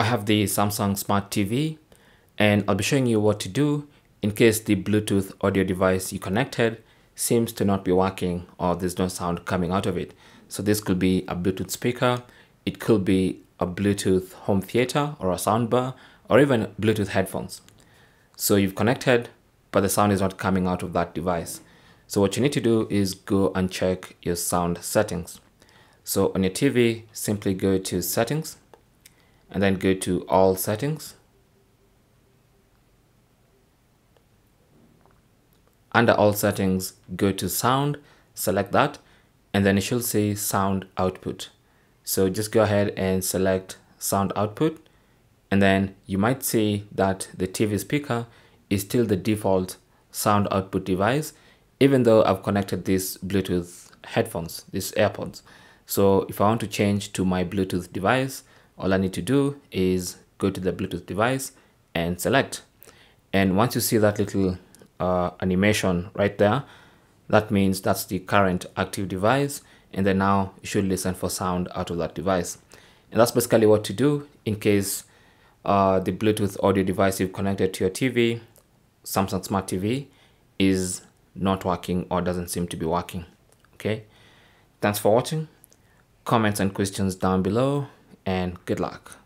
I have the Samsung Smart TV and I'll be showing you what to do in case the Bluetooth audio device you connected seems to not be working or there's no sound coming out of it. So this could be a Bluetooth speaker, it could be a Bluetooth home theater or a soundbar or even Bluetooth headphones. So you've connected, but the sound is not coming out of that device. So what you need to do is go and check your sound settings. So on your TV, simply go to settings and then go to all settings. Under all settings, go to sound, select that, and then it should say sound output. So just go ahead and select sound output, and then you might see that the TV speaker is still the default sound output device, even though I've connected these Bluetooth headphones, these AirPods. So if I want to change to my Bluetooth device, all I need to do is go to the Bluetooth device and select. And once you see that little uh, animation right there, that means that's the current active device. And then now you should listen for sound out of that device. And that's basically what to do in case uh, the Bluetooth audio device you've connected to your TV, Samsung Smart TV, is not working or doesn't seem to be working. Okay. Thanks for watching. Comments and questions down below and good luck.